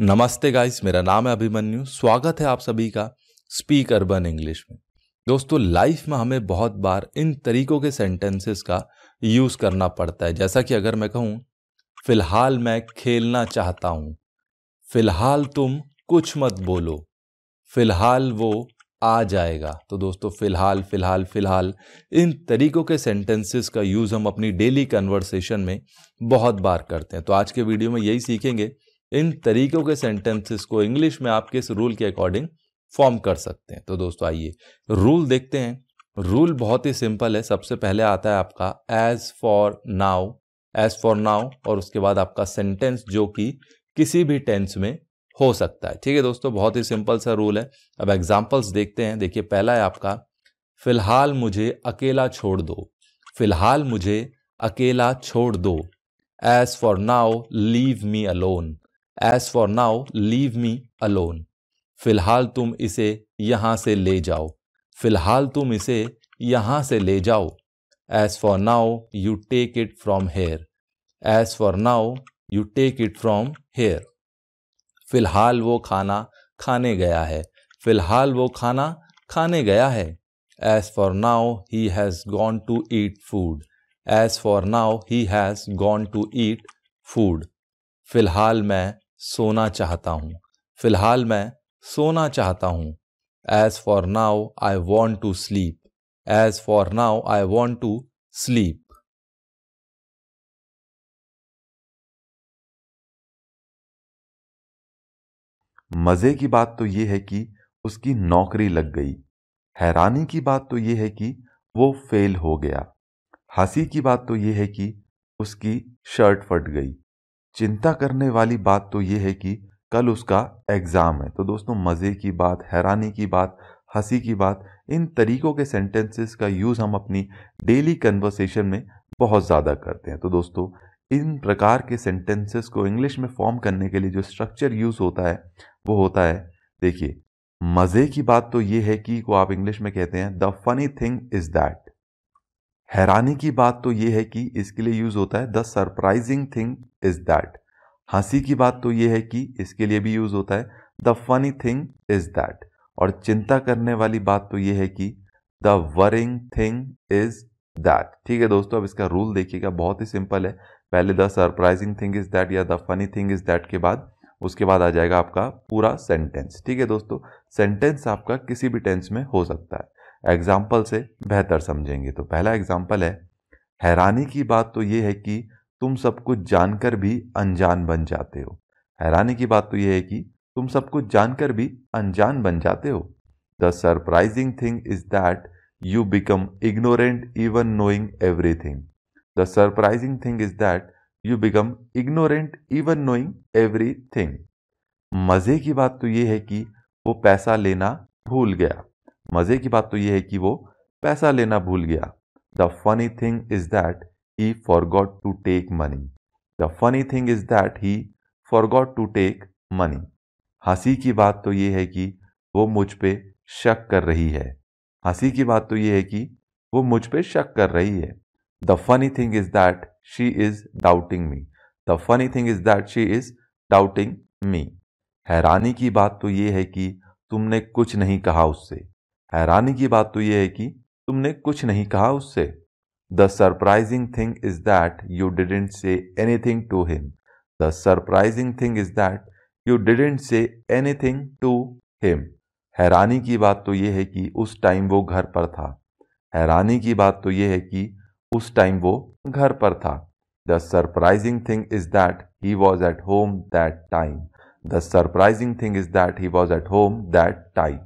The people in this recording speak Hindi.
नमस्ते गाइस मेरा नाम है अभिमन्यु, स्वागत है आप सभी का स्पीक अर्बन इंग्लिश में। दोस्तों लाइफ में हमें बहुत बार इन तरीकों के सेंटेंसेस का यूज़ करना पड़ता है। जैसा कि अगर मैं कहूँ, फ़िलहाल मैं खेलना चाहता हूँ। फ़िलहाल तुम कुछ मत बोलो। फ़िलहाल वो आ जाएगा। तो दोस्तों, फ़िलहाल फ़िलहाल फ़िलहाल, इन तरीकों के सेंटेंसेस का यूज़ हम अपनी डेली कन्वर्सेशन में बहुत बार करते हैं। तो आज के वीडियो में यही सीखेंगे। इन तरीकों के सेंटेंसेस को इंग्लिश में आप किस रूल के अकॉर्डिंग फॉर्म कर सकते हैं। तो दोस्तों, आइए रूल देखते हैं। रूल बहुत ही सिंपल है। सबसे पहले आता है आपका as for now as for now और उसके बाद आपका सेंटेंस जो कि किसी भी टेंस में हो सकता है। ठीक है दोस्तों, बहुत ही सिंपल सा रूल है। अब एग्जाम्पल्स देखते हैं। देखिए, पहला है आपका, फ़िलहाल मुझे अकेला छोड़ दो। फ़िलहाल मुझे अकेला छोड़ दो। As for now leave me alone as for now leave me alone फ़िलहाल तुम इसे यहाँ से ले जाओ। फ़िलहाल तुम इसे यहाँ से ले जाओ। As for now you take it from here as for now you take it from here फ़िलहाल वो खाना खाने गया है। फ़िलहाल वो खाना खाने गया है। As for now he has gone to eat food as for now he has gone to eat food फ़िलहाल मैं सोना चाहता हूँ। फ़िलहाल मैं सोना चाहता हूँ। As for now I want to sleep as for now I want to sleep मज़े की बात तो यह है कि उसकी नौकरी लग गई। हैरानी की बात तो यह है कि वो फेल हो गया। हँसी की बात तो यह है कि उसकी शर्ट फट गई। चिंता करने वाली बात तो ये है कि कल उसका एग्ज़ाम है। तो दोस्तों, मज़े की बात, हैरानी की बात, हँसी की बात, इन तरीकों के सेंटेंसेस का यूज़ हम अपनी डेली कन्वर्सेशन में बहुत ज़्यादा करते हैं। तो दोस्तों, इन प्रकार के सेंटेंसेस को इंग्लिश में फॉर्म करने के लिए जो स्ट्रक्चर यूज़ होता है, वो होता है, देखिए, मज़े की बात तो ये है कि को आप इंग्लिश में कहते हैं the funny thing is that हैरानी की बात तो ये है कि इसके लिए यूज़ होता है, the surprising thing is that. हँसी की बात तो ये है कि इसके लिए भी यूज़ होता है, the funny thing is that. और चिंता करने वाली बात तो ये है कि, the worrying thing is that. ठीक है दोस्तों, अब इसका रूल देखिएगा, बहुत ही सिंपल है। पहले the surprising thing is that या the funny thing is that के बाद, उसके बाद आ जाएगा आपका पूरा सेंटेंस। ठीक है दोस्तों, सेंटेंस आपका किसी भी टेंस में हो सकता है। एग्ज़ाम्पल से बेहतर समझेंगे। तो पहला एग्ज़ाम्पल है, हैरानी की बात तो ये है कि तुम सब कुछ जानकर भी अनजान बन जाते हो। हैरानी की बात तो ये है कि तुम सब कुछ जानकर भी अनजान बन जाते हो। The surprising thing is that you become ignorant even knowing everything the surprising thing is that you become ignorant even knowing everything मज़े की बात तो ये है कि वो पैसा लेना भूल गया। मज़े की बात तो यह है कि वो पैसा लेना भूल गया। The funny thing is that he forgot to take money the funny thing is that he forgot to take money हँसी की बात तो ये है कि वो मुझ पर शक कर रही है। हँसी की बात तो ये है कि वो मुझ पर शक कर रही है। The funny thing is that she is doubting me the funny thing is that she is doubting me हैरानी की बात तो ये है कि तुमने कुछ नहीं कहा उससे। हैरानी की बात तो यह है कि तुमने कुछ नहीं कहा उससे। The surprising thing is that you didn't say anything to him the surprising thing is that you didn't say anything to him हैरानी की बात तो यह है कि उस टाइम वो घर पर था। हैरानी की बात तो यह है कि उस टाइम वो घर पर था। The surprising thing is that he was at home that time the surprising thing is that he was at home that time